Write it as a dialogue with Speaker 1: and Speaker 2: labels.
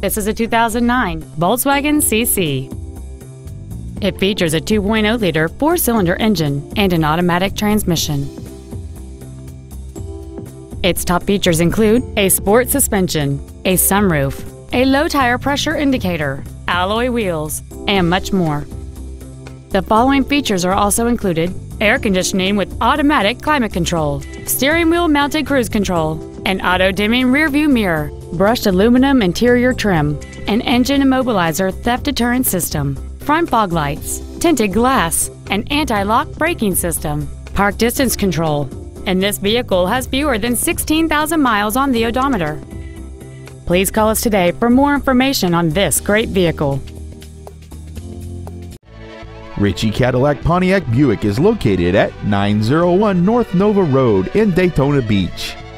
Speaker 1: This is a 2009 Volkswagen CC. It features a 2.0-liter four-cylinder engine and an automatic transmission. Its top features include a sport suspension, a sunroof, a low tire pressure indicator, alloy wheels, and much more. The following features are also included air conditioning with automatic climate control, steering wheel mounted cruise control, an auto dimming rearview mirror, brushed aluminum interior trim, an engine immobilizer theft deterrent system, front fog lights, tinted glass, an anti lock braking system, park distance control, and this vehicle has fewer than 16,000 miles on the odometer. Please call us today for more information on this great vehicle.
Speaker 2: Ritchey Cadillac Pontiac Buick is located at 901 North Nova Road in Daytona Beach.